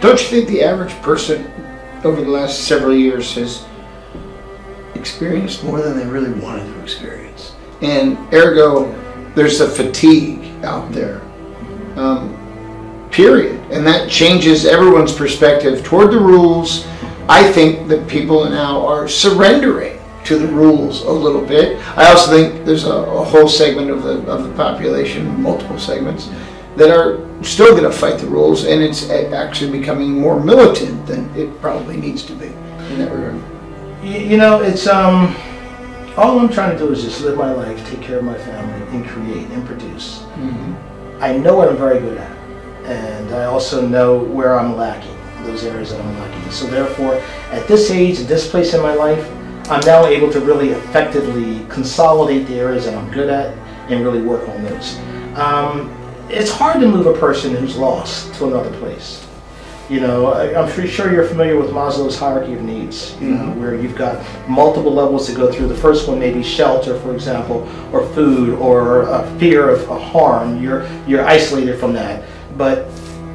Don't you think the average person over the last several years has experienced more than they really wanted to experience? And ergo, there's a fatigue out there. Um, period. And that changes everyone's perspective toward the rules. I think that people now are surrendering to the rules a little bit. I also think there's a, a whole segment of the, of the population, multiple segments, that are still going to fight the rules, and it's actually becoming more militant than it probably needs to be in that regard. You, know, it's um, all I'm trying to do is just live my life, take care of my family, and create and produce. Mm-hmm. I know what I'm very good at, and I also know where I'm lacking, those areas that I'm lacking. So therefore, at this age, at this place in my life, I'm now able to really effectively consolidate the areas that I'm good at and really work on those. Um, it's hard to move a person who's lost to another place. You know, I, am pretty sure you're familiar with Maslow's hierarchy of needs, you know, mm-hmm. where you've got multiple levels to go through. The first one may be shelter, for example, or food, or a fear of harm. You're you're isolated from that, but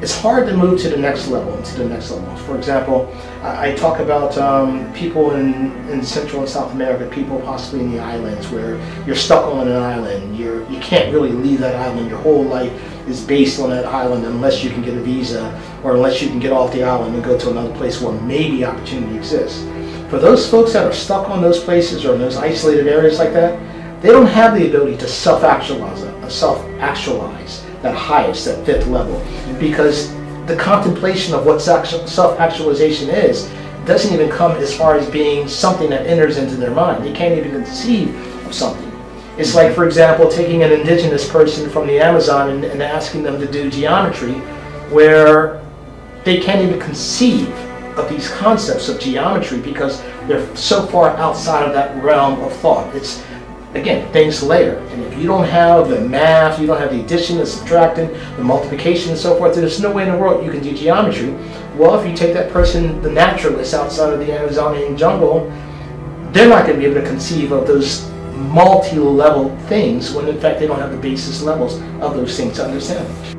it's hard to move to the next level, to the next level. For example, I, I talk about um, people in, in Central and South America, people possibly in the islands where you're stuck on an island. You're, you can't really leave that island. Your whole life is based on that island unless you can get a visa or unless you can get off the island and go to another place where maybe opportunity exists. For those folks that are stuck on those places or in those isolated areas like that, they don't have the ability to self-actualize, uh, self-actualize that highest, that fifth level. Because the contemplation of what self-actualization is doesn't even come as far as being something that enters into their mind. They can't even conceive of something. It's like, for example, taking an indigenous person from the Amazon and, and asking them to do geometry where they can't even conceive of these concepts of geometry because they're so far outside of that realm of thought. It's again, things layer. And if you don't have the math, you don't have the addition, the subtracting, the multiplication and so forth, there's no way in the world you can do geometry. Well, if you take that person, the naturalist outside of the Amazonian jungle, they're not going to be able to conceive of those multi-level things when in fact they don't have the basis levels of those things to understand.